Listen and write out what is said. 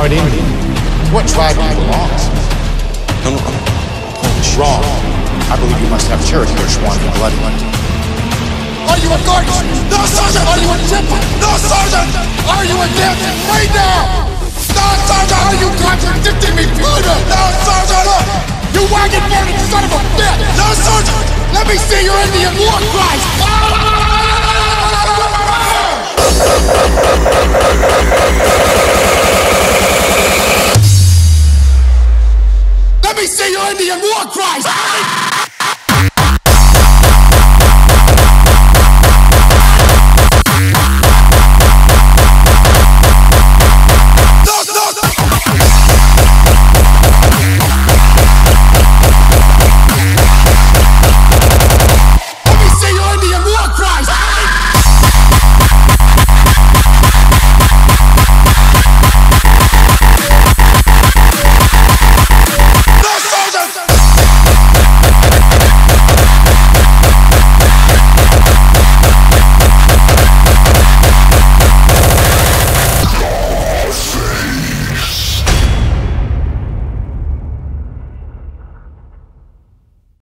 What tribe do you belong to? No, no, i Wrong. I believe you must have Cherokee or Shawnee blood in. Are you a guard? No, Sergeant! Are you a temple? No, Sergeant! Are you a damn right now? No, Sergeant! Are you contradicting me, Peter? No, Sergeant! You wagon burning son of a bitch! No, Sergeant! Let me see your Indian war cries! Let me see your Indian war cries!